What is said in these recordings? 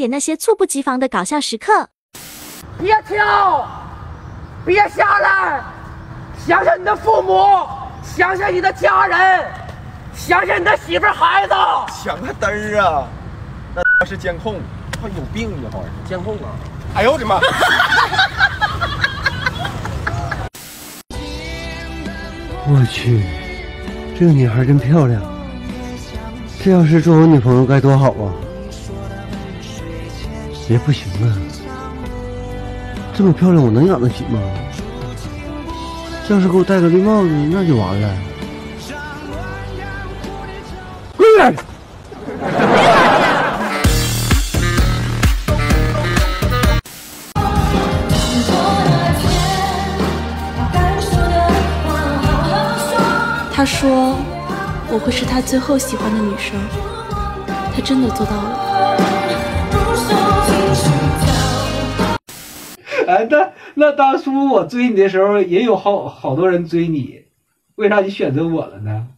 给那些猝不及防的搞笑时刻。别跳，别下来，想想你的父母，想想你的家人，想想你的媳妇孩子。想个嘚儿啊！那是监控，他有病呢，好像是监控啊！哎呦我的妈！我去，这个女孩真漂亮。这要是做我女朋友该多好啊！也不行啊，这么漂亮我能养得起吗？要是给我戴个绿帽子，那就完了。滚远！他说我会是他最后喜欢的女生，他真的做到了。哎，那那当初我追你的时候，也有好好多人追你，为啥你选择我了呢？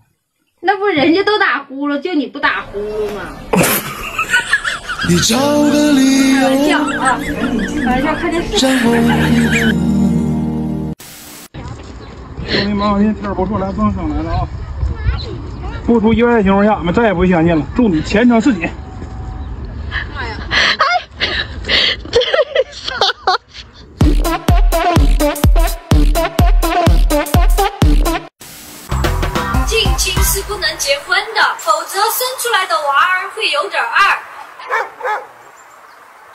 那不人家都打呼噜，就你不打呼噜吗？你找个理由。开玩笑啊，开玩笑，看电视。兄弟们，今天天儿不错，来蹦上来了啊！不出意外的情况下，我们再也不会相见了。祝你前程似锦。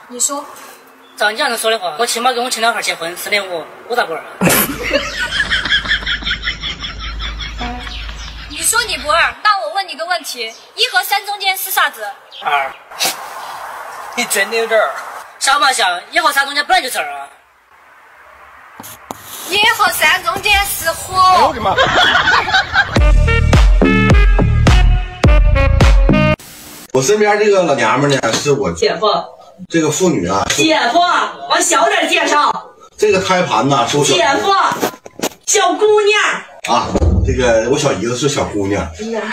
你说，照你这样子说的话，我起码跟我前男孩结婚四点五，我咋不二？你说你不二，那我问你个问题：一和三中间是啥子？二。你真的有点儿。小马想，一和三中间本来就是二啊。一和三中间是火。哎呦我的妈！我身边这个老娘们呢，是我姐夫。这个妇女啊，姐夫，往小点介绍。这个胎盘呢，是我姐夫，小姑娘。啊，这个我小姨子是小姑娘，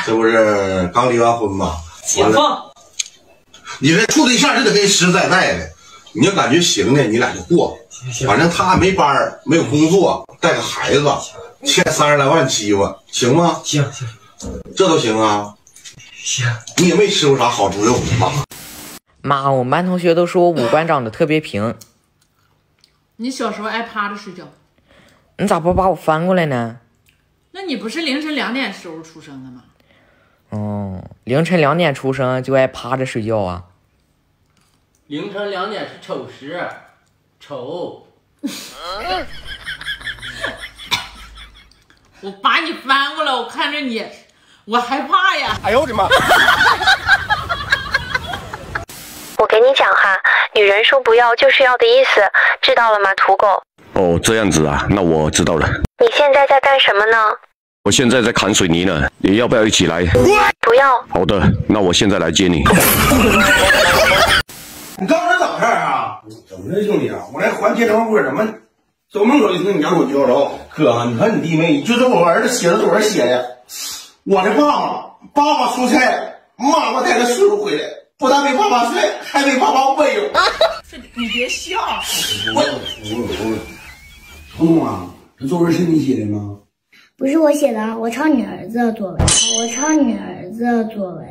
这不是刚离完婚吗？姐夫，你这处对象就得跟实实在在的，你要感觉行的，你俩就过。反正他没班儿，没有工作，带个孩子，欠三十来万欺负，行吗？行行，这都行啊。行，你也没吃过啥好猪肉吧？妈，我们班同学都说我五官长得特别平。你小时候爱趴着睡觉，你咋不把我翻过来呢？那你不是凌晨两点时候出生的吗？哦，凌晨两点出生就爱趴着睡觉啊？凌晨两点是丑时，丑。我把你翻过来，我看着你，我害怕呀！哎呦我的妈！你讲哈，女人说不要就是要的意思，知道了吗，土狗？哦，这样子啊，那我知道了。你现在在干什么呢？我现在在砍水泥呢，你要不要一起来？不要。好的，那我现在来接你。你刚才咋回事啊？怎么了，兄弟啊？我来还结婚婚，怎么走门口就听你家狗叫着？哥，你看你弟妹，就这我儿子写的作文写的，我的爸爸，爸爸出差，妈妈带着孙子回来，不但没爸爸帅还没爸爸温柔你别笑。我服了服了通通啊这作文是你写的吗？不是我写的我抄你儿子的作文我抄你儿子的作文。